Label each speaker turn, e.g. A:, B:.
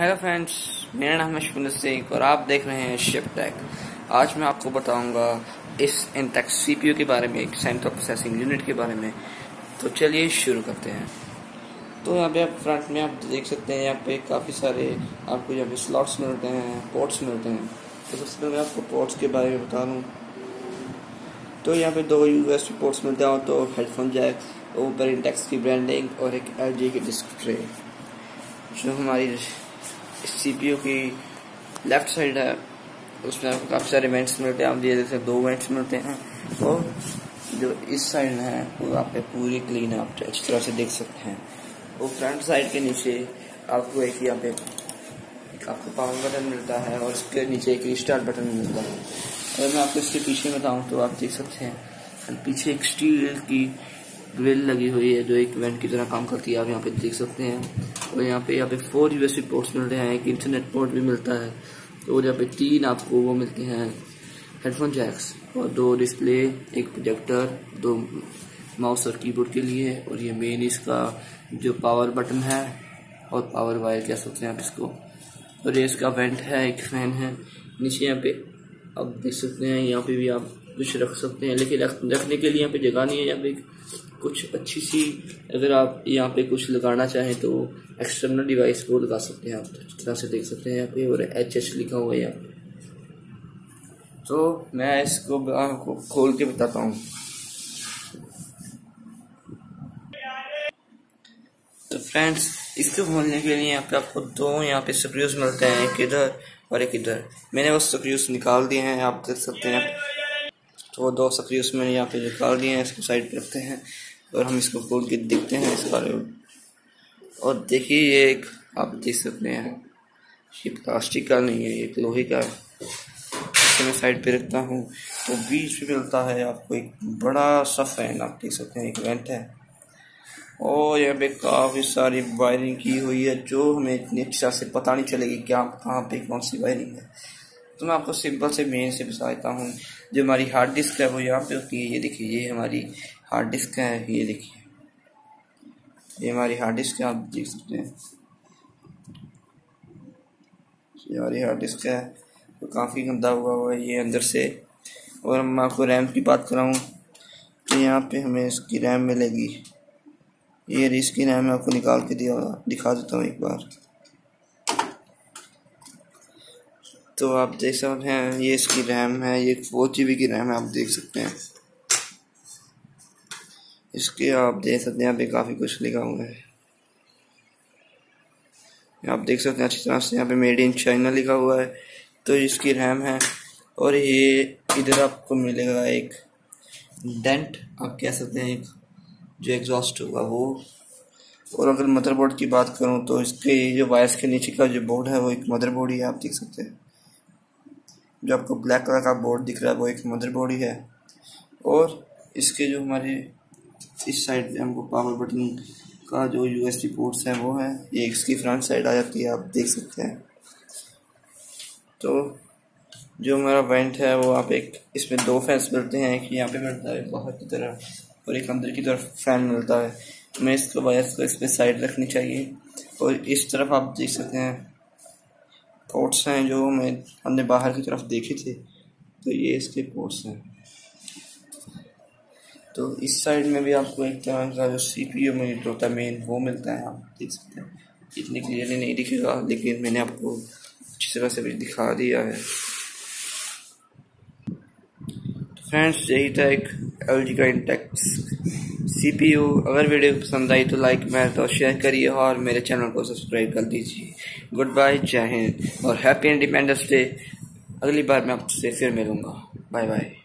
A: Hello friends मेरा नाम है शकुंदर सिंह और आप देख रहे हैं शिप टैक आज मैं आपको बताऊँगा इस इंटेक्स सीपीयू के बारे में, एक सेंट्रल प्रोसेसिंग यूनिट के बारे में। तो चलिए शुरू करते हैं। तो यहाँ पे आप फ्रंट में आप देख सकते हैं, यहाँ पे काफ़ी सारे आपको यहाँ पे स्लॉट्स मिलते हैं पोर्ट्स मिलते हैं। तो सबसे पहले मैं आपको पोर्ट्स के बारे में बता दूँ। तो यहाँ पे दो यू एस पोर्ट्स मिलते हैं तो हेडफोन जैक ऊपर इंटेक्स की ब्रांडिंग और एक एलजी की डिस्क ट्रे जो हमारी सी पी यू की लेफ़्ट साइड है, उसमें आपको काफ़ी सारे वेंट्स मिलते हैं। आप दिए जैसे दो वेंट्स मिलते हैं। और जो इस साइड है, वो आप पूरी क्लीन है, आप अच्छी तरह से देख सकते हैं। वो फ्रंट साइड के नीचे आपको एक यहाँ पे आपको पावर बटन मिलता है और इसके नीचे एक रिस्टार्ट बटन मिलता है। अगर मैं आपको इसके पीछे बताऊँ तो आप देख सकते हैं। पीछे एक स्टील की ग्रिल लगी हुई है, जो एक वेंट की तरह काम करती है, आप यहाँ पे देख सकते हैं। और यहाँ पे यहाँ पे फोर यूएसबी पोर्ट्स मिल रहे हैं, एक इंटरनेट पोर्ट भी मिलता है, और यहाँ पे तीन आपको वो मिलते हैं हेडफोन जैक्स और दो डिस्प्ले एक प्रोजेक्टर दो माउस और कीबोर्ड के लिए, और ये मेन इसका जो पावर बटन है, और पावर वायर कह सकते हैं आप इसको। और ये इसका वेंट है, एक फ़ैन है। नीचे यहाँ पे आप देख सकते हैं, यहाँ पे भी आप कुछ रख सकते हैं। लेकिन रखने के लिए यहाँ पे जगह नहीं है। यहाँ पे कुछ अच्छी सी अगर आप यहाँ पे कुछ लगाना चाहें तो एक्सटर्नल डिवाइस वो लगा सकते हैं आप। तो तरह से देख सकते हैं यहाँ पे और एच एच लिखा हुआ है यहाँ तो मैं इसको आपको खोल के बताता हूँ। तो फ्रेंड्स इसको खोलने के लिए यहाँ पे आपको दो यहाँ पे स्क्रूज मिलते हैं। एक इधर और एक इधर। मैंने वो स्क्रूज निकाल दिए हैं, आप देख सकते हैं। तो वो दो स्क्रूज उसमें यहाँ पे निकाल दिए हैं, इसको साइड रखते हैं और हम इसको खोल के देखते हैं इस बारे में। और देखिए ये एक, आप देख सकते हैं, ये प्लास्टिक का नहीं है, ये लोहे का है। इसे मैं साइड पे रखता हूँ तो बीच में मिलता है आपको एक बड़ा सा फ़ैन आप देख सकते हैं, एक वेंट है। और यहाँ पे काफ़ी सारी वायरिंग की हुई है, जो हमें इतनी अच्छा से पता नहीं चलेगी क्या कहाँ पे कौन सी वायरिंग है। तो मैं आपको सिंपल से मेन से बता देता हूँ। जो हमारी हार्ड डिस्क है, वो यहाँ पे होती है। ये देखिए, ये हमारी हार्ड डिस्क है। ये देखिए। ये हमारी हार्ड डिस्क है, आप देख सकते हैं। ये हमारी हार्ड डिस्क है। तो काफ़ी गंदा हुआ हुआ है ये अंदर से। और मैं आपको रैम की बात कराऊँ तो यहाँ पे हमें इसकी रैम मिलेगी। ये इसकी रैम मैं आपको निकाल के दिया, दिखा देता हूँ एक बार। तो आप देख सकते हैं, ये इसकी रैम है, ये फोर जी की रैम है, आप देख सकते हैं। इसके आप देख सकते हैं, यहाँ पे काफ़ी कुछ लिखा हुआ है। आप देख सकते हैं, अच्छी तरह से यहाँ पे मेड इन चाइना लिखा हुआ है। तो इसकी रैम है, और ये इधर आपको मिलेगा एक डेंट आप कह सकते हैं एक, जो एग्जॉस्ट होगा वो। और अगर मदरबोर्ड की बात करूँ तो इसके जो वायर्स के नीचे का जो बोर्ड है, वो एक मदरबोर्ड ही है, आप देख सकते हैं। जो आपको ब्लैक कलर का बोर्ड दिख रहा है, वो एक मदरबोर्ड ही है। और इसके जो हमारे इस साइड पे हमको पावर बटन का जो यू एस पोर्ट्स है, वो है। ये इसकी फ्रंट साइड आ जाती है, आप देख सकते हैं। तो जो हमारा वेंट है, वो आप एक, इसमें दो फैंस मिलते हैं। एक यहाँ पे मिलता है, बाहर की तरफ़, और एक अंदर की तरफ़ फ़ैन मिलता है। हमें इसको वायर्स को इस पर साइड रखनी चाहिए। और इस तरफ़ आप देख सकते हैं पोर्ट्स हैं जो मैं हमने बाहर की तरफ़ देखे थे तो ये इसके पोर्ट्स हैं। तो इस साइड में भी आपको एक तरह का जो सी पी यू में होता है मेन वो मिलता है, आप देख सकते हैं। इतनी क्लियरली नहीं दिखेगा, लेकिन मैंने आपको अच्छी तरह से भी दिखा दिया है। फ्रेंड्स यही था एक एल जी का इंटेक्स सी पी यू अगर वीडियो पसंद आई तो लाइक मैं तो शेयर करिए और मेरे चैनल को सब्सक्राइब कर दीजिए। गुड बाय जय हिंद और हैप्पी इंडिपेंडेंस डे अगली बार मैं आपसे फिर मिलूँगा। Bye bye